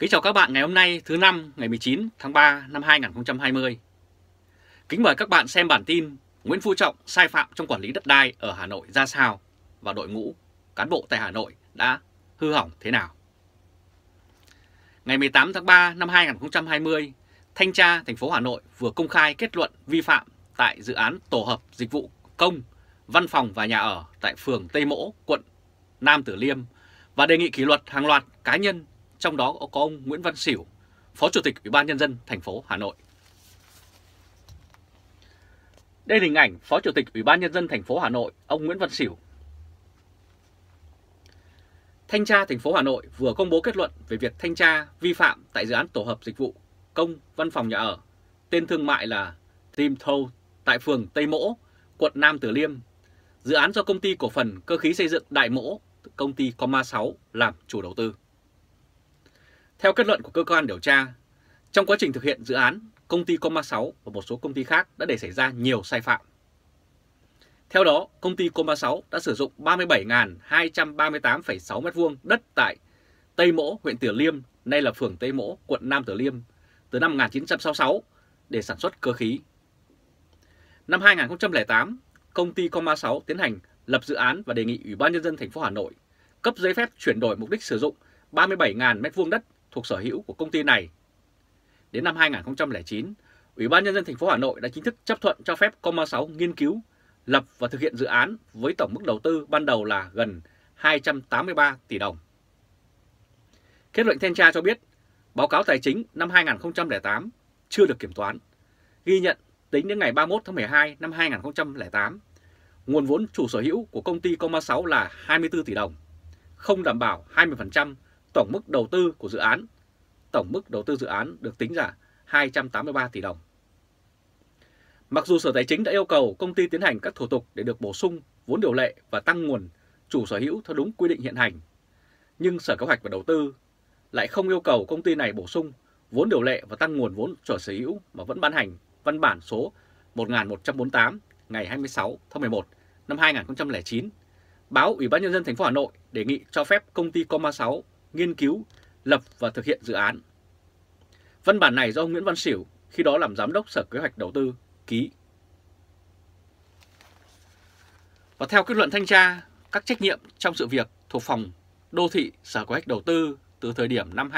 Kính chào các bạn ngày hôm nay thứ năm ngày 19 tháng 3 năm 2020. Kính mời các bạn xem bản tin Nguyễn Phú Trọng sai phạm trong quản lý đất đai ở Hà Nội ra sao và đội ngũ cán bộ tại Hà Nội đã hư hỏng thế nào. Ngày 18 tháng 3 năm 2020, Thanh tra thành phố Hà Nội vừa công khai kết luận vi phạm tại dự án tổ hợp dịch vụ công, văn phòng và nhà ở tại phường Tây Mỗ, quận Nam Tử Liêm và đề nghị kỷ luật hàng loạt cá nhân trong đó có ông Nguyễn Văn Xỉu, Phó Chủ tịch Ủy ban nhân dân thành phố Hà Nội. Đây là hình ảnh Phó Chủ tịch Ủy ban nhân dân thành phố Hà Nội, ông Nguyễn Văn Xỉu. Thanh tra thành phố Hà Nội vừa công bố kết luận về việc thanh tra vi phạm tại dự án tổ hợp dịch vụ công văn phòng nhà ở, tên thương mại là Team Thâu tại phường Tây Mỗ, quận Nam Từ Liêm. Dự án do công ty cổ phần cơ khí xây dựng Đại Mỗ, công ty Comma 6 làm chủ đầu tư. Theo kết luận của cơ quan điều tra, trong quá trình thực hiện dự án, công ty Coma 6 và một số công ty khác đã để xảy ra nhiều sai phạm. Theo đó, công ty Coma 6 đã sử dụng 37.238,6 m2 đất tại Tây Mỗ, huyện Tiểu Liêm, nay là phường Tây Mỗ, quận Nam Tử Liêm, từ năm 1966 để sản xuất cơ khí. Năm 2008, công ty Coma 6 tiến hành lập dự án và đề nghị Ủy ban nhân dân thành phố Hà Nội cấp giấy phép chuyển đổi mục đích sử dụng 37.000 m2 đất thuộc sở hữu của công ty này. Đến năm 2009, Ủy ban nhân dân thành phố Hà Nội đã chính thức chấp thuận cho phép Comma 6 nghiên cứu, lập và thực hiện dự án với tổng mức đầu tư ban đầu là gần 283 tỷ đồng. Kết luận thanh tra cho biết, báo cáo tài chính năm 2008 chưa được kiểm toán, ghi nhận tính đến ngày 31 tháng 12 năm 2008, nguồn vốn chủ sở hữu của công ty Comma 6 là 24 tỷ đồng, không đảm bảo 20% tổng mức đầu tư của dự án. Tổng mức đầu tư dự án được tính là 283 tỷ đồng. Mặc dù Sở Tài chính đã yêu cầu công ty tiến hành các thủ tục để được bổ sung vốn điều lệ và tăng nguồn chủ sở hữu theo đúng quy định hiện hành, nhưng Sở Kế hoạch và Đầu tư lại không yêu cầu công ty này bổ sung vốn điều lệ và tăng nguồn vốn chủ sở hữu mà vẫn ban hành văn bản số 1148 ngày 26 tháng 11 năm 2009 báo Ủy ban nhân dân thành phố Hà Nội đề nghị cho phép công ty Coma 6 nghiên cứu, lập và thực hiện dự án. Văn bản này do ông Nguyễn Văn Xỉu, khi đó làm Giám đốc Sở Kế hoạch Đầu tư, ký. Và theo kết luận thanh tra, các trách nhiệm trong sự việc thuộc phòng đô thị Sở Kế hoạch Đầu tư từ thời điểm năm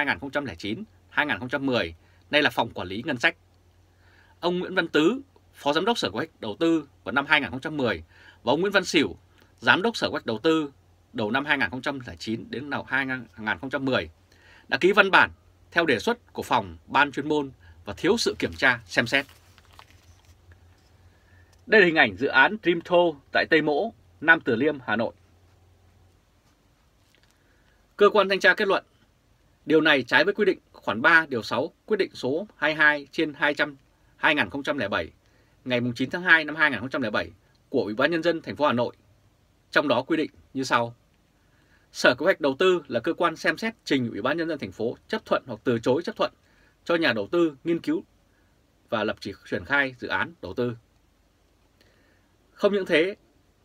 2009-2010, nay là phòng quản lý ngân sách. Ông Nguyễn Văn Tứ, Phó Giám đốc Sở Kế hoạch Đầu tư vào năm 2010 và ông Nguyễn Văn Xỉu, Giám đốc Sở Kế hoạch Đầu tư đầu năm 2009 đến đầu 2010 đã ký văn bản theo đề xuất của phòng ban chuyên môn và thiếu sự kiểm tra xem xét. Đây là hình ảnh dự án Dreamto tại Tây Mỗ, Nam Từ Liêm, Hà Nội. Cơ quan thanh tra kết luận, điều này trái với quy định khoản 3 điều 6 quyết định số 22 trên 200 2007 ngày 9 tháng 2 năm 2007 của Ủy ban nhân dân thành phố Hà Nội. Trong đó quy định như sau: Sở Kế hoạch Đầu tư là cơ quan xem xét trình Ủy ban nhân dân thành phố chấp thuận hoặc từ chối chấp thuận cho nhà đầu tư nghiên cứu và lập chỉ triển khai dự án đầu tư. Không những thế,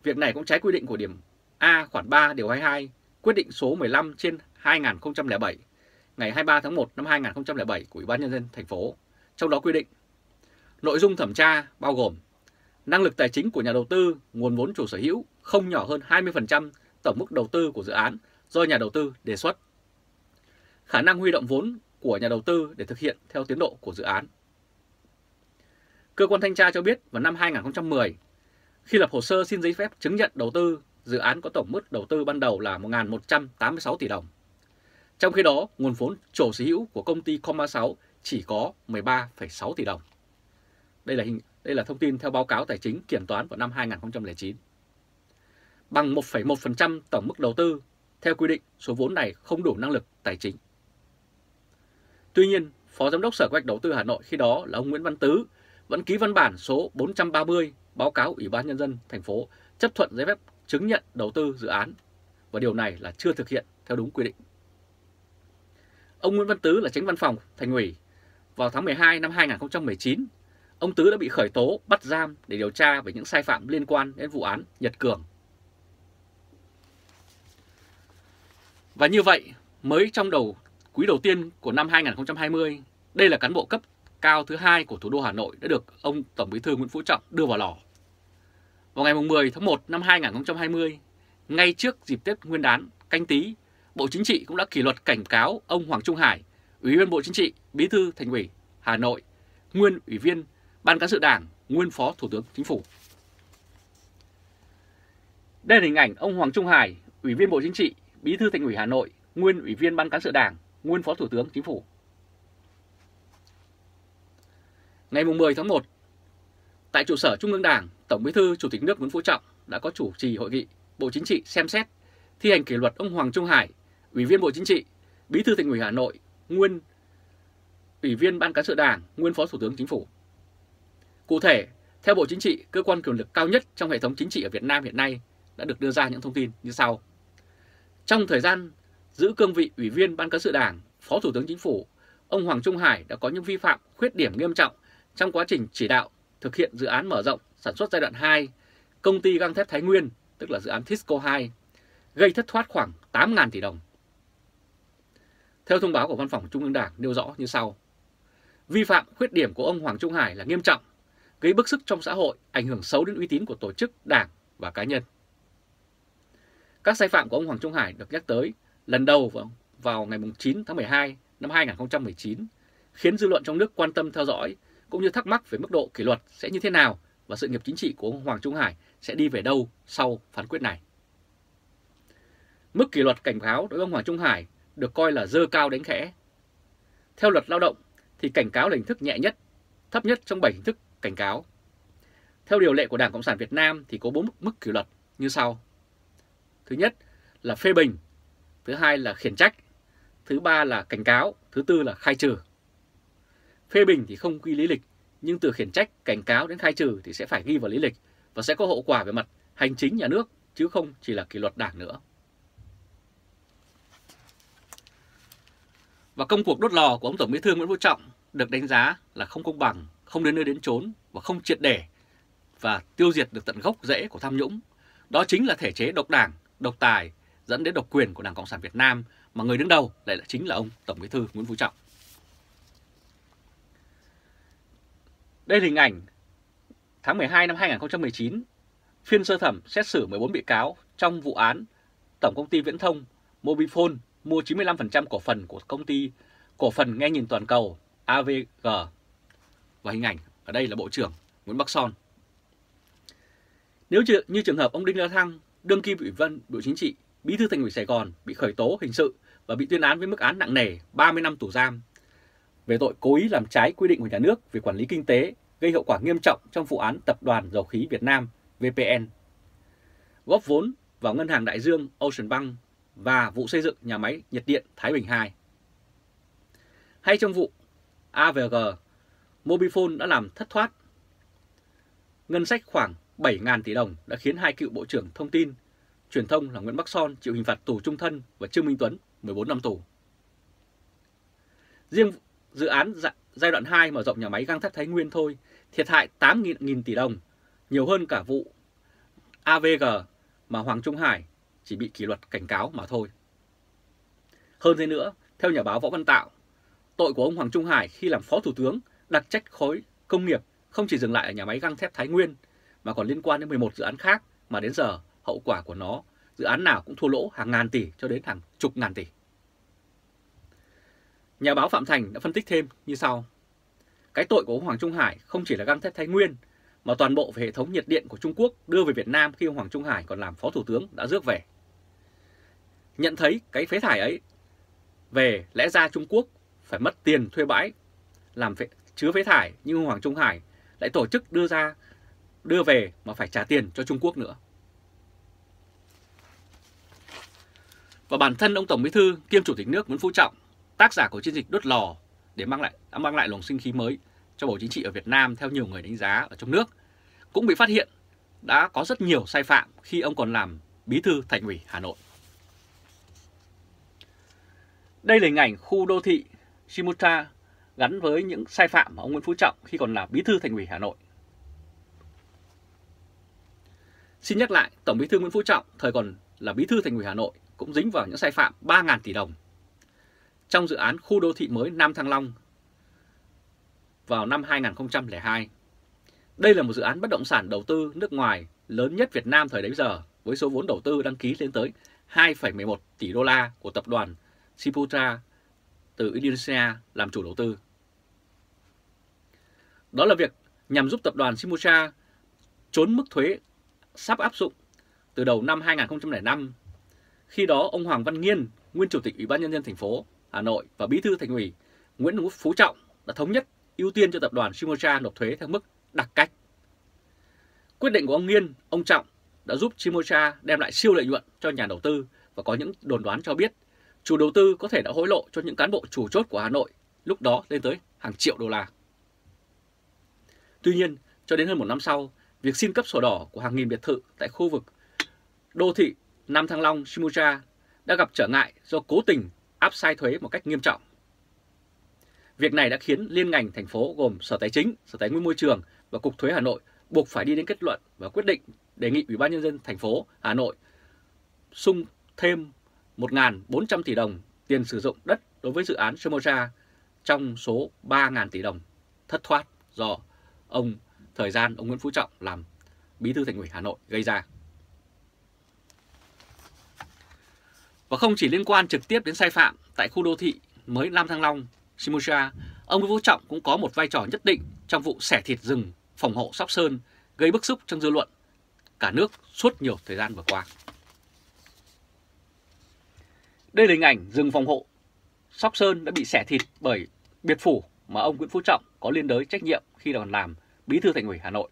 việc này cũng trái quy định của điểm A khoản 3 điều 22 quyết định số 15 trên 2007 ngày 23 tháng 1 năm 2007 của Ủy ban nhân dân thành phố. Trong đó quy định nội dung thẩm tra bao gồm năng lực tài chính của nhà đầu tư, nguồn vốn chủ sở hữu không nhỏ hơn 20% tổng mức đầu tư của dự án do nhà đầu tư đề xuất. Khả năng huy động vốn của nhà đầu tư để thực hiện theo tiến độ của dự án. Cơ quan thanh tra cho biết vào năm 2010, khi lập hồ sơ xin giấy phép chứng nhận đầu tư, dự án có tổng mức đầu tư ban đầu là 1.186 tỷ đồng. Trong khi đó, nguồn vốn chủ sở hữu của công ty Coma 6 chỉ có 13,6 tỷ đồng. Đây là hình đây là thông tin theo báo cáo tài chính kiểm toán vào năm 2009 bằng 1,1% tổng mức đầu tư. Theo quy định, số vốn này không đủ năng lực tài chính. Tuy nhiên, Phó Giám đốc Sở Kế hoạch Đầu tư Hà Nội khi đó là ông Nguyễn Văn Tứ vẫn ký văn bản số 430 báo cáo Ủy ban Nhân dân thành phố chấp thuận giấy phép chứng nhận đầu tư dự án và điều này là chưa thực hiện theo đúng quy định. Ông Nguyễn Văn Tứ là tránh văn phòng thành ủy. Vào tháng 12 năm 2019, ông Tứ đã bị khởi tố bắt giam để điều tra về những sai phạm liên quan đến vụ án Nhật Cường Và như vậy, mới trong đầu quý đầu tiên của năm 2020, đây là cán bộ cấp cao thứ hai của thủ đô Hà Nội đã được ông Tổng Bí thư Nguyễn Phú Trọng đưa vào lò. Vào ngày 10 tháng 1 năm 2020, ngay trước dịp Tết Nguyên đán canh tí, Bộ Chính trị cũng đã kỷ luật cảnh cáo ông Hoàng Trung Hải, Ủy viên Bộ Chính trị, Bí thư Thành ủy Hà Nội, nguyên Ủy viên Ban cán sự Đảng, nguyên Phó Thủ tướng Chính phủ. Đây là hình ảnh ông Hoàng Trung Hải, Ủy viên Bộ Chính trị, Bí thư Thành ủy Hà Nội, nguyên Ủy viên Ban cán sự Đảng, nguyên Phó Thủ tướng Chính phủ. Ngày 10 tháng 1, tại trụ sở Trung ương Đảng, Tổng Bí thư Chủ tịch nước Nguyễn Phú Trọng đã có chủ trì hội nghị Bộ Chính trị xem xét thi hành kỷ luật ông Hoàng Trung Hải, Ủy viên Bộ Chính trị, Bí thư Thành ủy Hà Nội, nguyên Ủy viên Ban cán sự Đảng, nguyên Phó Thủ tướng Chính phủ. Cụ thể, theo Bộ Chính trị, cơ quan quyền lực cao nhất trong hệ thống chính trị ở Việt Nam hiện nay đã được đưa ra những thông tin như sau. Trong thời gian giữ cương vị Ủy viên Ban cán sự Đảng, Phó Thủ tướng Chính phủ, ông Hoàng Trung Hải đã có những vi phạm, khuyết điểm nghiêm trọng trong quá trình chỉ đạo thực hiện dự án mở rộng sản xuất giai đoạn 2, công ty găng thép Thái Nguyên, tức là dự án Tisco 2, gây thất thoát khoảng 8.000 tỷ đồng. Theo thông báo của Văn phòng Trung ương Đảng nêu rõ như sau. Vi phạm khuyết điểm của ông Hoàng Trung Hải là nghiêm trọng, gây bức xúc trong xã hội, ảnh hưởng xấu đến uy tín của tổ chức, đảng và cá nhân. Các sai phạm của ông Hoàng Trung Hải được nhắc tới lần đầu vào, vào ngày 9 tháng 12 năm 2019, khiến dư luận trong nước quan tâm theo dõi cũng như thắc mắc về mức độ kỷ luật sẽ như thế nào và sự nghiệp chính trị của ông Hoàng Trung Hải sẽ đi về đâu sau phán quyết này. Mức kỷ luật cảnh cáo đối với ông Hoàng Trung Hải được coi là dơ cao đánh khẽ. Theo luật lao động thì cảnh cáo là hình thức nhẹ nhất, thấp nhất trong 7 hình thức cảnh cáo. Theo điều lệ của Đảng Cộng sản Việt Nam thì có 4 mức kỷ luật như sau. Thứ nhất là phê bình, thứ hai là khiển trách, thứ ba là cảnh cáo, thứ tư là khai trừ. Phê bình thì không ghi lý lịch, nhưng từ khiển trách, cảnh cáo đến khai trừ thì sẽ phải ghi vào lý lịch và sẽ có hậu quả về mặt hành chính nhà nước chứ không chỉ là kỷ luật đảng nữa. Và công cuộc đốt lò của ông Tổng Bí thư Nguyễn Phú Trọng được đánh giá là không công bằng, không đến nơi đến chốn và không triệt để và tiêu diệt được tận gốc rễ của tham nhũng. Đó chính là thể chế độc đảng, độc tài dẫn đến độc quyền của Đảng Cộng sản Việt Nam mà người đứng đầu lại là chính là ông Tổng Bí thư Nguyễn Phú Trọng. Đây là hình ảnh tháng 12 năm 2019, phiên sơ thẩm xét xử 14 bị cáo trong vụ án Tổng công ty Viễn thông Mobifone mua 95% cổ phần của công ty cổ phần nghe nhìn toàn cầu AVG. Và hình ảnh ở đây là Bộ trưởng Nguyễn Bắc Son. Nếu như trường hợp ông Đinh La Thăng, đương kim ủy viên Bộ Chính trị, Bí thư Thành ủy Sài Gòn bị khởi tố hình sự và bị tuyên án với mức án nặng nề 30 năm tù giam về tội cố ý làm trái quy định của nhà nước về quản lý kinh tế gây hậu quả nghiêm trọng trong vụ án Tập đoàn Dầu khí Việt Nam VPN. Góp vốn vào Ngân hàng Đại Dương Ocean Bank và vụ xây dựng nhà máy nhiệt điện Thái Bình 2. Hay trong vụ AVG, Mobifone đã làm thất thoát ngân sách khoảng 7.000 tỷ đồng đã khiến hai cựu Bộ trưởng Thông tin, Truyền thông là Nguyễn Bắc Son chịu hình phạt tù trung thân và Trương Minh Tuấn 14 năm tù. Riêng dự án giai đoạn 2 mở rộng nhà máy gang thép Thái Nguyên thôi, thiệt hại 8.000 tỷ đồng, nhiều hơn cả vụ AVG mà Hoàng Trung Hải chỉ bị kỷ luật cảnh cáo mà thôi. Hơn thế nữa, theo nhà báo Võ Văn Tạo, tội của ông Hoàng Trung Hải khi làm phó thủ tướng đặc trách khối công nghiệp không chỉ dừng lại ở nhà máy găng thép Thái Nguyên mà còn liên quan đến 11 dự án khác mà đến giờ hậu quả của nó dự án nào cũng thua lỗ hàng ngàn tỷ cho đến hàng chục ngàn tỷ. Nhà báo Phạm Thành đã phân tích thêm như sau. Cái tội của ông Hoàng Trung Hải không chỉ là găng thép Thái Nguyên mà toàn bộ về hệ thống nhiệt điện của Trung Quốc đưa về Việt Nam khi ông Hoàng Trung Hải còn làm phó thủ tướng đã rước về. Nhận thấy cái phế thải ấy về lẽ ra Trung Quốc phải mất tiền thuê bãi làm phế, chứa phế thải nhưng ông Hoàng Trung Hải lại tổ chức đưa ra đưa về mà phải trả tiền cho Trung Quốc nữa. Và bản thân ông Tổng Bí thư kiêm Chủ tịch nước Nguyễn Phú Trọng, tác giả của chiến dịch đốt lò để mang lại đã mang lại luồng sinh khí mới cho Bộ Chính trị ở Việt Nam theo nhiều người đánh giá ở trong nước, cũng bị phát hiện đã có rất nhiều sai phạm khi ông còn làm bí thư thành ủy Hà Nội. Đây là hình ảnh khu đô thị Shimuta gắn với những sai phạm mà ông Nguyễn Phú Trọng khi còn là bí thư thành ủy Hà Nội. Xin nhắc lại, Tổng bí thư Nguyễn Phú Trọng thời còn là bí thư thành ủy Hà Nội cũng dính vào những sai phạm 3.000 tỷ đồng. trong dự án khu đô thị mới Nam Thăng Long vào năm 2002. Đây là một dự án bất động sản đầu tư nước ngoài lớn nhất Việt Nam thời đấy giờ với số vốn đầu tư đăng ký lên tới 2,11 tỷ đô la của tập đoàn Siputra từ Indonesia làm chủ đầu tư. Đó là việc nhằm giúp tập đoàn Siputra trốn mức thuế sắp áp dụng từ đầu năm 2005. Khi đó ông Hoàng Văn Nghiên, nguyên chủ tịch Ủy ban nhân dân thành phố Hà Nội và bí thư thành ủy Nguyễn Phú Trọng đã thống nhất ưu tiên cho tập đoàn Simotra nộp thuế theo mức đặc cách. Quyết định của ông Nghiên, ông Trọng đã giúp Simotra đem lại siêu lợi nhuận cho nhà đầu tư và có những đồn đoán cho biết chủ đầu tư có thể đã hối lộ cho những cán bộ chủ chốt của Hà Nội lúc đó lên tới hàng triệu đô la. Tuy nhiên, cho đến hơn một năm sau, việc xin cấp sổ đỏ của hàng nghìn biệt thự tại khu vực đô thị Nam Thăng Long, Shimuja đã gặp trở ngại do cố tình áp sai thuế một cách nghiêm trọng. Việc này đã khiến liên ngành thành phố gồm Sở Tài chính, Sở Tài nguyên Môi trường và Cục Thuế Hà Nội buộc phải đi đến kết luận và quyết định đề nghị Ủy ban nhân dân thành phố Hà Nội sung thêm 1.400 tỷ đồng tiền sử dụng đất đối với dự án Simotra trong số 3.000 tỷ đồng thất thoát do ông thời gian ông Nguyễn Phú Trọng làm bí thư thành ủy Hà Nội gây ra. Và không chỉ liên quan trực tiếp đến sai phạm tại khu đô thị mới Nam Thăng Long, Simusha, ông Nguyễn Phú Trọng cũng có một vai trò nhất định trong vụ xẻ thịt rừng phòng hộ Sóc Sơn gây bức xúc trong dư luận cả nước suốt nhiều thời gian vừa qua. Đây là hình ảnh rừng phòng hộ Sóc Sơn đã bị xẻ thịt bởi biệt phủ mà ông Nguyễn Phú Trọng có liên đới trách nhiệm khi còn làm bí thư thành ủy Hà Nội.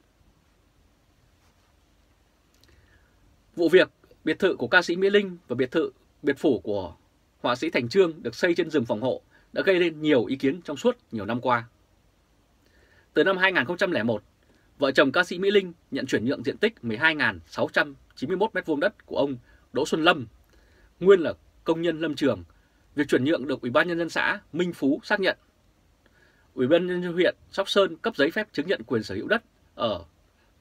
Vụ việc biệt thự của ca sĩ Mỹ Linh và biệt thự biệt phủ của họa sĩ Thành Trương được xây trên rừng phòng hộ đã gây lên nhiều ý kiến trong suốt nhiều năm qua. Từ năm 2001, vợ chồng ca sĩ Mỹ Linh nhận chuyển nhượng diện tích 12.691 m2 đất của ông Đỗ Xuân Lâm, nguyên là công nhân lâm trường. Việc chuyển nhượng được Ủy ban nhân dân xã Minh Phú xác nhận. Ủy ban nhân dân huyện Sóc Sơn cấp giấy phép chứng nhận quyền sở hữu đất ở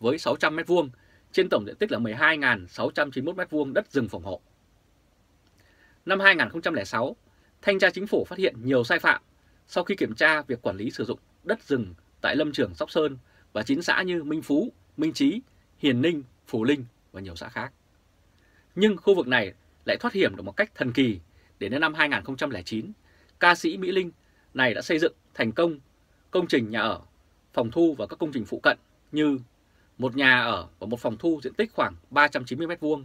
với 600 m2 trên tổng diện tích là 12.691 m2 đất rừng phòng hộ. Năm 2006, Thanh tra Chính phủ phát hiện nhiều sai phạm sau khi kiểm tra việc quản lý sử dụng đất rừng tại Lâm Trường Sóc Sơn và 9 xã như Minh Phú, Minh Chí, Hiền Ninh, Phú Linh và nhiều xã khác. Nhưng khu vực này lại thoát hiểm được một cách thần kỳ để đến năm 2009, ca sĩ Mỹ Linh này đã xây dựng thành công công trình nhà ở, phòng thu và các công trình phụ cận như một nhà ở và một phòng thu diện tích khoảng 390 m2,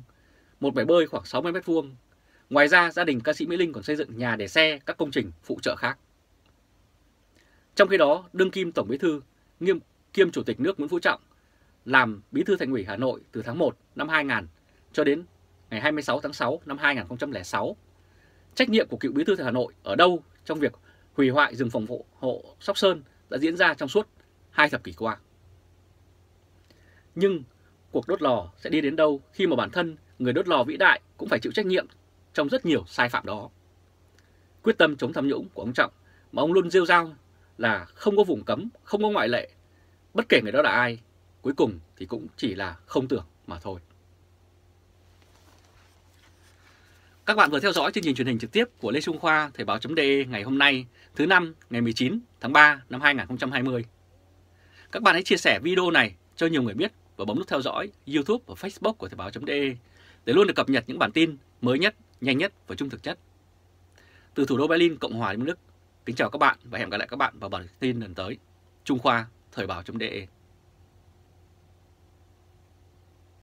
một bể bơi khoảng 60 m2, Ngoài ra, gia đình ca sĩ Mỹ Linh còn xây dựng nhà để xe, các công trình phụ trợ khác. Trong khi đó, đương kim Tổng Bí thư nghiêm kiêm Chủ tịch nước Nguyễn Phú Trọng làm Bí thư Thành ủy Hà Nội từ tháng 1 năm 2000 cho đến ngày 26 tháng 6 năm 2006. Trách nhiệm của cựu Bí thư Hà Nội ở đâu trong việc hủy hoại rừng phòng hộ, hộ Sóc Sơn đã diễn ra trong suốt hai thập kỷ qua. Nhưng cuộc đốt lò sẽ đi đến đâu khi mà bản thân người đốt lò vĩ đại cũng phải chịu trách nhiệm trong rất nhiều sai phạm đó. Quyết tâm chống tham nhũng của ông Trọng mà ông luôn rêu rao là không có vùng cấm, không có ngoại lệ. Bất kể người đó là ai, cuối cùng thì cũng chỉ là không tưởng mà thôi. Các bạn vừa theo dõi chương trình truyền hình trực tiếp của Lê Trung Khoa Thời báo.de ngày hôm nay, thứ năm ngày 19 tháng 3 năm 2020. Các bạn hãy chia sẻ video này cho nhiều người biết và bấm nút theo dõi YouTube và Facebook của Thời báo.de để luôn được cập nhật những bản tin mới nhất nhanh nhất và trung thực nhất. Từ thủ đô Berlin, Cộng hòa Liên bang Đức, kính chào các bạn và hẹn gặp lại các bạn vào bản tin lần tới. Trung Khoa, Thời báo.de